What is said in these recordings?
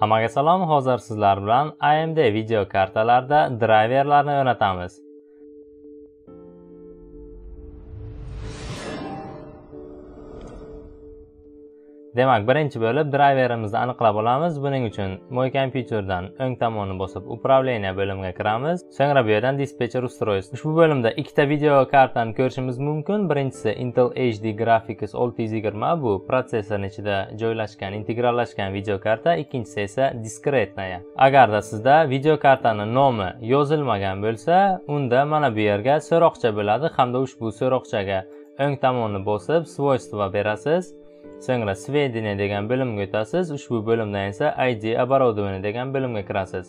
Hammaga salom, hozir sizlar bilan AMD video kartalarda drayverlarni o'rnatamiz. Demak, birinchi bo'lib drayverimizni aniqlab olamiz. Buning uchun mo'y kompyuterdan o'ng tomonni bosib управление bo'limiga kiramiz. So'ngra bu yerdan dispetcher устройств. Ushbu bo'limda ikkita video kartani ko'rishimiz mumkin. Birinchisi Intel HD Graphics 620 bu protsessorni ichida joylashgan, integrallashgan video karta, ikkinchisi esa diskretnaya. Agarda sizda video kartani nomi yozilmagan bo'lsa, unda mana bu yerga so'roqcha bo'ladi hamda ushbu so'roqchaga o'ng tomonni bosib свойства berasiz. So'ngra сведения degan bo'limga o'tasiz ushbu bo'limdan esa id оборудование degan bo'limga kirasiz.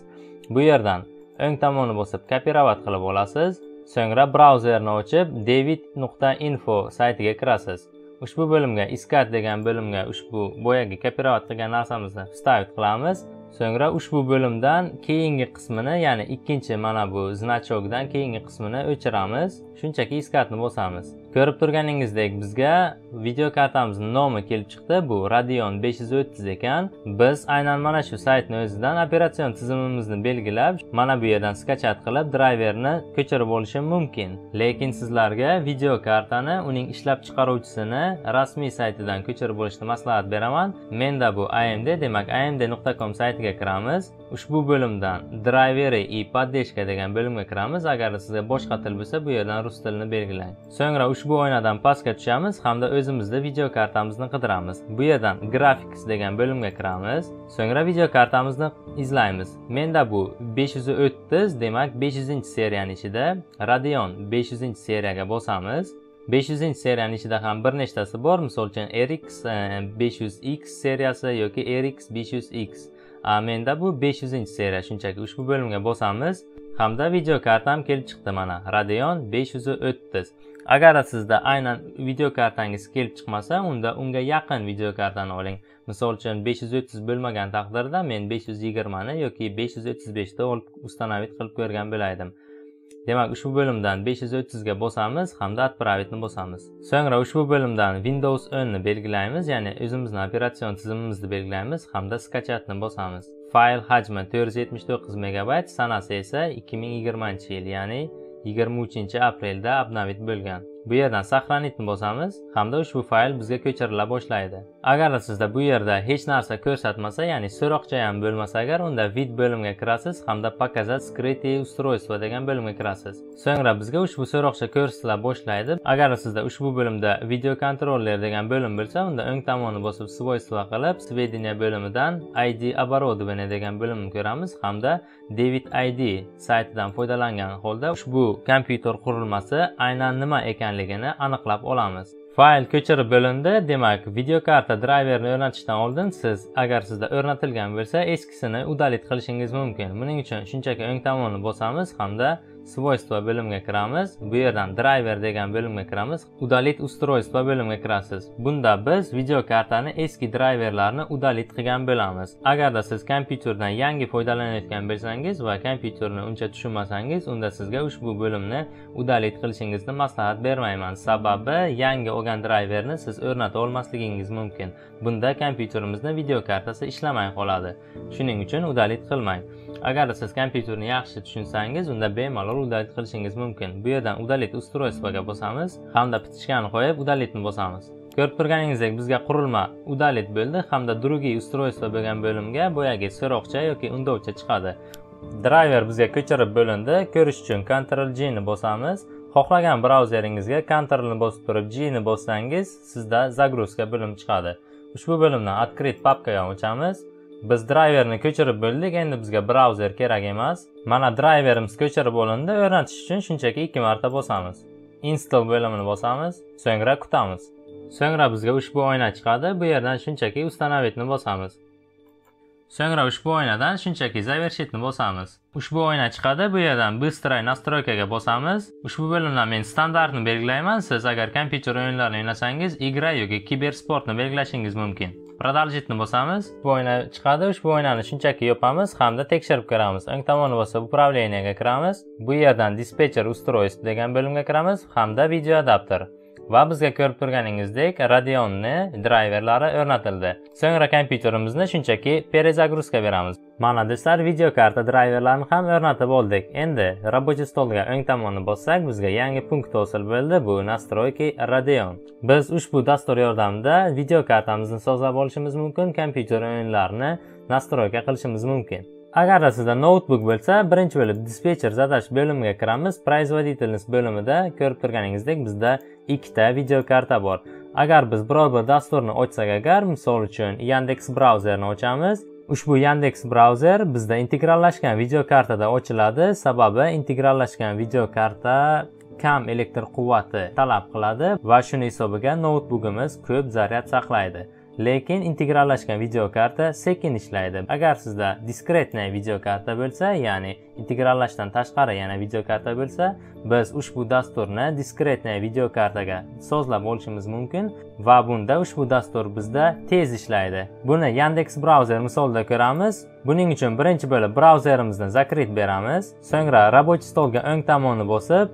Bu yerdan o'ng tomonni bosib kopirovat qilib olasiz so'ngra brauzerni ochib david nuqta info saytiga kirasiz. Ushbu bo'limga iskat degan bo'limga ushbu boyagi kopirovat qilgan narsamizni вставить qilamiz. So'ngra ushbu bo'limdan keyingi qismini ya'ni ikkinchi mana bu значокdan keyingi qismini o'chiramiz. Shunchaki iskatni bosamiz. Ko'rib turganingizdek bizga video kartamizni nomi kelib chiqdi. Bu radeon 530 ekan. Biz aynan mana shu saytni o'zidan operatsion tizimimizni belgilab mana bu yerdan skachat qilib drayverni ko'chirib olishim mumkin. Lekin sizlarga video kartani uning ishlab chiqaruvchisini rasmiy saytidan ko'chirib olishni maslahat beraman. Menda bu amd demak amd.com saytiga kiramiz. Ushbu bo'limdan drayveri и поддержка degan bo'limga kiramiz. Agar sizga boshqa til bo'lsa bu yerdan rus tilini belgilang. So'ngra ushbu oynadan pastga tushamiz hamda o'zimizda video kartamizni qidiramiz. Bu yerdan graphics degan bo'limga kiramiz. So'ngra video kartamizni izlaymiz. Menda bu 530 demak 500 seriyani ichida radeon 500 seriyaga bosamiz. 500 seriyani ichida ham bir nechtasi bor. Misol uchun rx 500x e, seriyasi yoki rx 500x menda bu 500 seriya shunchaki ushbu bo'limga bosamiz. Hamda video kartam kelib chiqdi mana radeon 530 agar sizda aynan video kartangiz kelib chiqmasa unda unga yaqin video kartani oling. Misol uchun 530 bo'lmagan taqdirda men 520 ni yoki 535 ni olib установить qilib ko'rgan bo'laydim. Demak ushbu bo'limdan 530 ga bosamiz hamda отправитьni bosamiz. So'ngra ushbu bo'limdan windows 10 ni belgilaymiz ya'ni o'zimizni operatsion tizimimizni belgilaymiz hamda skachatni bosamiz. Fayl hajmi 479 megabayt sanasi esa 2020 yil ya'ni 23 aprelda обновить bo'lgan. Bu yerdan saqlanitni bosamiz hamda ushbu fayl bizga ko'chirila boshlaydi. Agar sizda bu yerda hech narsa ko'rsatmasa ya'ni so'roqcha ham bo'lmasa agar unda vid bo'limiga kirasiz hamda показать скрытые устройства degan bo'limga kirasiz so'ngra bizga ushbu so'roqcha ko'rsatila boshlaydi. Agar sizda ushbu bo'limda video kontroller degan bo'lim bo'lsa unda o'ng tomonni bosib свойства qilib сведения bo'limidan id оборудование degan bo'limni ko'ramiz hamda david id saytidan foydalangan holda ushbu kompyuter qurilmasi aynan nima ekan ekanligini aniqlab olamiz. Fayl ko'chirib bo'lindi demak videokarta drayverni o'rnatishdan oldin siz agar sizda o'rnatilgan bo'lsa eskisini udalit qilishingiz mumkin. Buning uchun shunchaki o'ng tomonni bosamiz hamda свойства bo'limiga kiramiz. Bu yerdan driver degan bo'limga kiramiz. Udalit ustroystva bo'limiga kirasiz. Bunda biz video kartani eski drayverlarni udalit qilgan bo'lamiz. Agarda siz kompyuterdan yangi foydalanayotgan bo'lsangiz va kompyuterni uncha tushunmasangiz unda sizga ushbu bo'limni udalit qilishingizni maslahat bermayman. Sababi yangi olgan drayverni siz o'rnata olmasligingiz mumkin. Bunda kompyuterimizni video kartasi ishlamay qoladi. Shuning uchun udalit qilmang. Agar siz kompyuterni yaxshi tushunsangiz unda bemalol удалить qilishingiz mumkin bu yerdan udalit ustroystvoga bosamiz hamda pitichkani qo'yib udalitni bosamiz. Ko'rib turganingizdek bizga qurilma udalit bo'ldi hamda другие ustroystvo bo'lgan bo'limga boyagi so'roqcha yoki undovcha chiqadi. Drayver bizga ko'chirib bo'lindi ko'rish uchun ctrl g ni bosamiz. Xohlagan brauzeringizga ctrl ni bosib turib g ni bossangiz sizda загрузка bo'lim chiqadi. Ushbu bo'limdan открыть papkaga o'chamiz. Biz drayverni ko'chirib bo'ldik endi bizga brauzer kerak emas. Mana drayverimiz ko'chirib bo'lindi o'rnatish uchun shunchaki ikki marta bosamiz. Install bo'limini bosamiz so'ngra kutamiz. So'ngra bizga ushbu oyna chiqadi bu yerdan shunchaki ustanovitni bosamiz. So'ngra ushbu oynadan shunchaki завершитni bosamiz. Ushbu oyna chiqadi bu yerdan быстрая настройкаga bosamiz. Ushbu bo'limdan men standartni belgilayman siz agar kompyuter o'yinlarini o'ynasangiz igra yoki kibersportni belgilashingiz mumkin. Продолжительni bosamiz bu oyna chiqadi ushbu oynani shunchaki yopamiz hamda tekshirib ko'ramiz o'ng tomoni bo'lsa управлениеga kiramiz bu yerdan dispetcher устройств degan bo'limga kiramiz hamda video adapter. Va bizga ko'rib turganingizdek Radeonni drayverlari o'rnatildi. So'ngra kompyuterimizni shunchaki перезагрузка beramiz. Mana do'stlar, video karta drayverlarini ham o'rnatib oldik. Endi рабочий stolga o'ng tomonni bossak, bizga yangi punkt hosil bo'ldi. Bu настройки Radeon. Biz ushbu dastur yordamida video kartamizni sozlab olishimiz mumkin, kompyuter o'yinlarini настройка qilishimiz mumkin. Agarda sizda noutbuk bo'lsa birinchi bo'lib dispetcher zadash bo'limiga kiramiz. Производительность bo'limida ko'rib turganingizdek bizda ikkita videokarta bor. Agar biz biror bir dasturni ochsak agar misol uchun yandex brauzerni ochamiz ushbu yandex brauzer bizda integrallashgan videokartada ochiladi. Sababi integrallashgan videokarta kam elektr quvvati talab qiladi va shuni hisobiga noutbugimiz ko'p zaryad saqlaydi. Lekin integrallashgan videokarta sekin ishlaydi. Agar sizda diskretniy videokarta bo'lsa ya'ni integrallashdan tashqari yana videokarta bo'lsa biz ushbu dasturni diskretnaya videokartaga sozlab olishimiz mumkin va bunda ushbu dastur bizda tez ishlaydi. Buni yandex brauzer misolida ko'ramiz. Buning uchun birinchi bo'lib brauzerimizni zakrit beramiz. So'ngra рабочий stolga o'ng tomonni bosib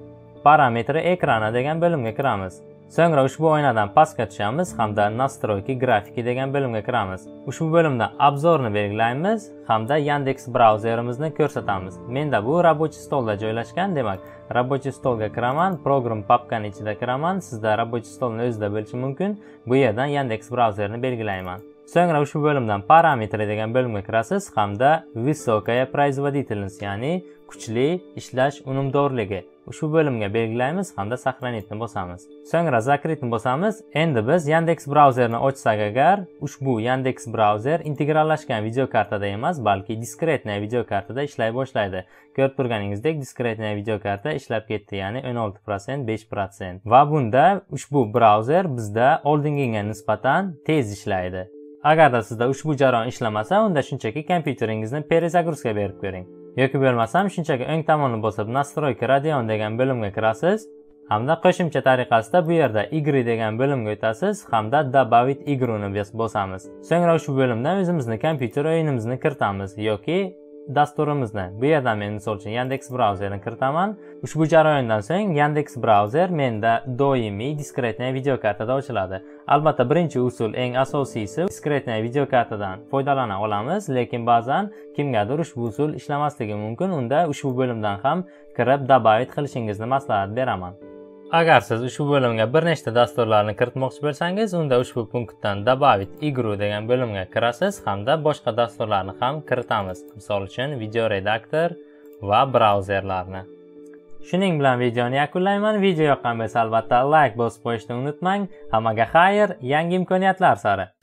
parametri ekrani degan bo'limga kiramiz. So'ngra ushbu oynadan pastga tushamiz hamda Настройки grafiki degan bo'limga kiramiz. Ushbu bo'limda obzorni belgilaymiz hamda Yandex brauzerimizni ko'rsatamiz. Menda bu рабочий stolda joylashgan, demak, рабочий stolga kiraman, program papkani ichida kiraman. Sizda рабочий stolni o'zida bo'lishi mumkin. Bu yerdan Yandex brauzerni belgilayman. So'ngra ushbu bo'limdan parametri degan bo'limga kirasiz hamda высокая производительность, ya'ni kuchli ishlash unumdorligi ushbu bo'limga belgilaymiz hamda сохранitni bosamiz. So'ngra zakritni bosamiz. Endi biz yandex brauzerni ochsak agar ushbu yandex brauzer integrallashgan video kartada emas balki diskretniy video kartada ishlay boshlaydi. Ko'rib turganingizdek diskretniy video karta ishlab ketdi ya'ni 16% 5% va bunda ushbu brauzer bizda oldingiga nisbatan tez ishlaydi. Agarda sizda ushbu jarayon ishlamasa unda shunchaki kompyuteringizni перезагрузка berib ko'ring. Yoki bo'lmasam shunchaki o'ng tomonni bosib настройка radeon degan bo'limga kirasiz hamda qo'shimcha tariqasida bu yerda igri degan bo'limga o'tasiz hamda добавить игруni bosamiz. So'ngra ushbu bo'limdan o'zimizni kompyuter o'yinimizni kiritamiz yoki dasturimizni bu yerdan men misol uchun yandex brauzerni kiritaman. Ushbu jarayondan so'ng yandex brauzer menda doimiy diskretniy videokartada ochiladi. Albatta birinchi usul eng asosiysi diskretniy videokartadan foydalana olamiz lekin ba'zan kimgadir ushbu usul ishlamasligi mumkin. Unda ushbu bo'limdan ham kirib добавить qilishingizni maslahat beraman. Agar siz ushbu bo'limga bir nechta dasturlarni kiritmoqchi bo'lsangiz unda ushbu punktdan добавить игру degan bo'limga kirasiz hamda boshqa dasturlarni ham kiritamiz. Misol uchun video redaktor va brauzerlarni. Shuning bilan videoni yakunlayman. Video yoqqan bo'lsa albatta like bosib qo'yishni unutmang. Hammaga xayr yangi imkoniyatlar sari!